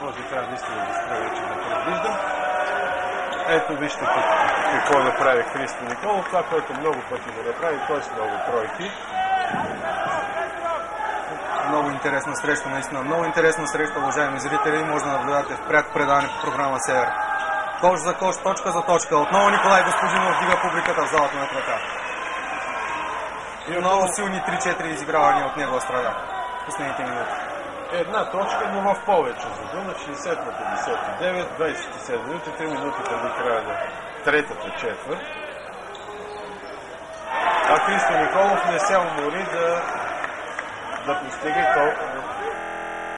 Може би трябва наистина да спра вече да предвиждам. Ето вижте какво направи Христо Николов, това, което много пъти го направи, т.е. много тройки. Много интересна среща, наистина. Много интересна среща, уважаеми зрители. Може да наблюдате в пряко предаване по програма Север. Кош за кош, точка за точка. Отново Николай Господинов дига публиката в залата на крака. И много силни 3-4 изигравания от негова страна. Последните минути. Една точка, но в повече. За Дуна 60 на 59, 27 минути, 3 минути преди края на третата четвърт. А Христо Николов не се умори да, да постига толкова